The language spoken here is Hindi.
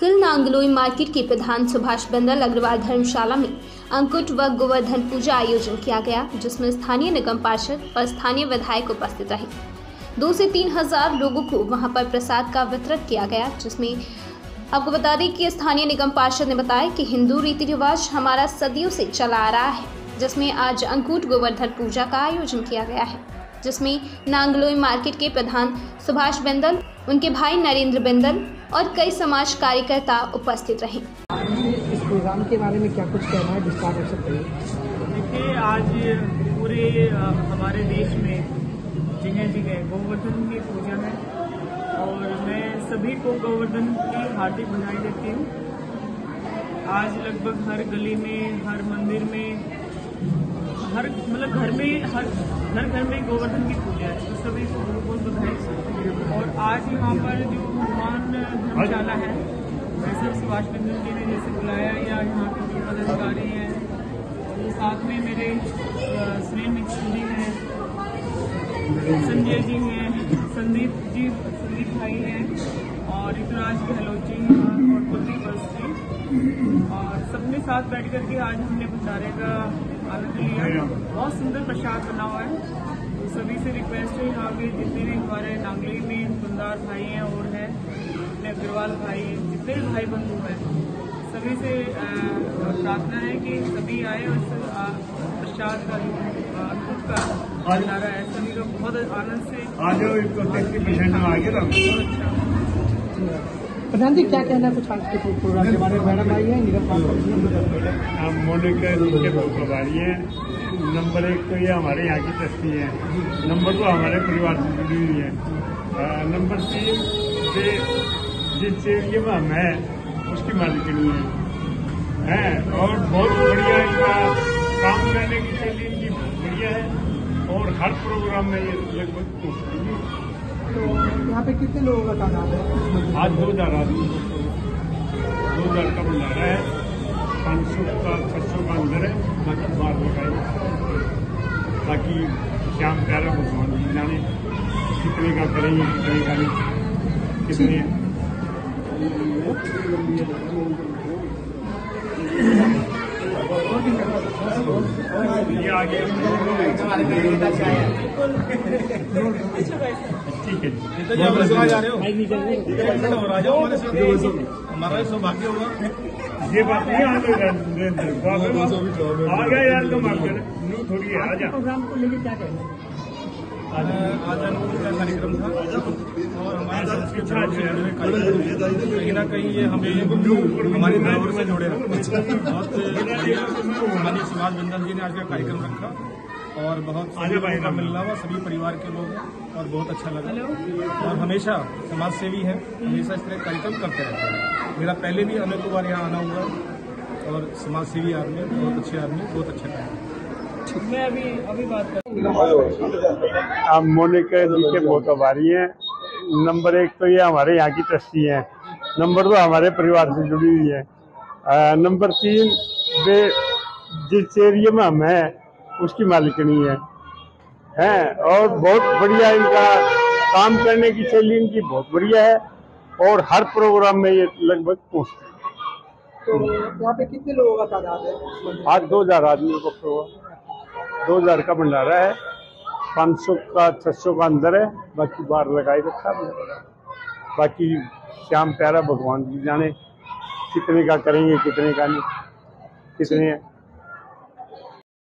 कल नांगलोई मार्केट के प्रधान सुभाष बंदल अग्रवाल धर्मशाला में अंकुट व गोवर्धन पूजा आयोजन किया गया, जिसमें स्थानीय निगम पार्षद और स्थानीय विधायक उपस्थित रहे। दो से तीन हज़ार लोगों को वहाँ पर प्रसाद का वितरण किया गया, जिसमें आपको बता दें कि स्थानीय निगम पार्षद ने बताया कि हिंदू रीति रिवाज हमारा सदियों से चला आ रहा है, जिसमें आज अंकुट गोवर्धन पूजा का आयोजन किया गया है, जिसमें नांगलोई मार्केट के प्रधान सुभाष बिंदल, उनके भाई नरेंद्र बिंदल और कई समाज कार्यकर्ता उपस्थित रहे। इस प्रोग्राम के बारे में क्या कुछ कहना है विस्तार कर सकते हैं देखिए आज पूरे हमारे देश में जगह जगह गोवर्धन की पूजा है और मैं सभी को गोवर्धन की हार्दिक बधाई देती हूँ। आज लगभग हर गली में हर मंदिर में हर मतलब घर में हर हर घर में गोवर्धन की पूजा है तो सभी को बहुत बहुत बधाई और आज यहाँ पर जो हनुमान धर्मशाला है वैसे सुभाष चंद्र जी ने जैसे बुलाया, या यहाँ के जो पदाधिकारी हैं और साथ में मेरे सुनील मिश्र जी हैं, संजय जी हैं, संदीप जी, संदीप भाई हैं, और ऋतुराज गहलोत जी और कुलदीप बस जी। और सबने साथ बैठ करके आज हमने भंडारे का आनंद लिया बहुत सुंदर प्रसाद बना हुआ है। तो सभी से रिक्वेस्ट है यहाँ के जितने भी हमारे नांगली में दुंदार भाई हैं और हैं अपने अग्रवाल भाई जितने भी भाई बंधु हैं सभी से प्रार्थना है कि सभी आए और प्रसाद का जो अद्भुत का भंडारा है। सभी लोग बहुत आनंद से आ जाओ इसको फिफ्टी परसेंट में आगे बहुत अच्छा। प्रधान जी क्या कहना है कुछ आज के प्रोग्राम के बारे में? मैडम आई है निगम पार्षद जी। हम मोनिका जी के प्रभारी हैं। नंबर एक तो ये हमारे यहाँ की ट्रस्टी है। नंबर दो हमारे परिवार से जुड़ी हुई है। नंबर तीन से जिस एरिया में हम हैं उसकी मालिकनी है। हैं और बहुत बढ़िया इनका काम करने की शैली इनकी बढ़िया है और हर प्रोग्राम में ये लगभग तो यहाँ पे कितने लोगों का तादाद है? आज दो हज़ार आदमी। दो हज़ार का भंडारा है। पाँच सौ का छह सौ का अंदर है बाकी बाहर लगाए बाकी श्याम प्यारा भगवान जी जाने कितने का करेंगे कितने का नहीं कितने ये आगे ठीक है हमारा सौभाग्य होगा ये बात नहीं आ आ गया यार तुम मार्केट न्यू थोड़ी है, आ जा प्रोग्राम को लेकर क्या कहना है? आज। आज का कार्यक्रम था? और हमारे साथ से जुड़े कार्यक्रम कहीं ना कहीं ये हमें हमारी ड्राइवर से जोड़े हैं बहुत माननीय सुभाष बिंदल जी ने आज का कार्यक्रम रखा। और बहुत का मिलना हुआ सभी परिवार के लोग हैं और बहुत अच्छा लगा। और हमेशा समाज सेवी है हमेशा इस तरह कार्यक्रम करते रहते हैं। मेरा पहले भी अनेकों बार यहाँ आना हुआ है और समाज सेवी आदमी बहुत अच्छे आदमी बहुत अच्छा मैं अभी अभी बात कर हम मोनिका जी के बहुत आभारी हैं। नंबर एक तो ये हमारे यहाँ की ट्रस्टी हैं। नंबर दो हमारे परिवार से जुड़ी हुई है। नंबर तीन वे जिस एरिया में हम हैं उसकी मालिकनी है। हैं और बहुत बढ़िया इनका काम करने की शैली इनकी बहुत बढ़िया है और हर प्रोग्राम में ये लगभग पहुँचते हैं। तो यहाँ पे कितने लोगों का तादाद है? आज दो हज़ार आदमी का प्रोग्राम। दो हज़ार का भंडारा है पाँच सौ का छह सौ का अंदर है बाकी बाहर लगाए रखा बाकी श्याम प्यारा भगवान जी जाने कितने का करेंगे कितने का नहीं कितने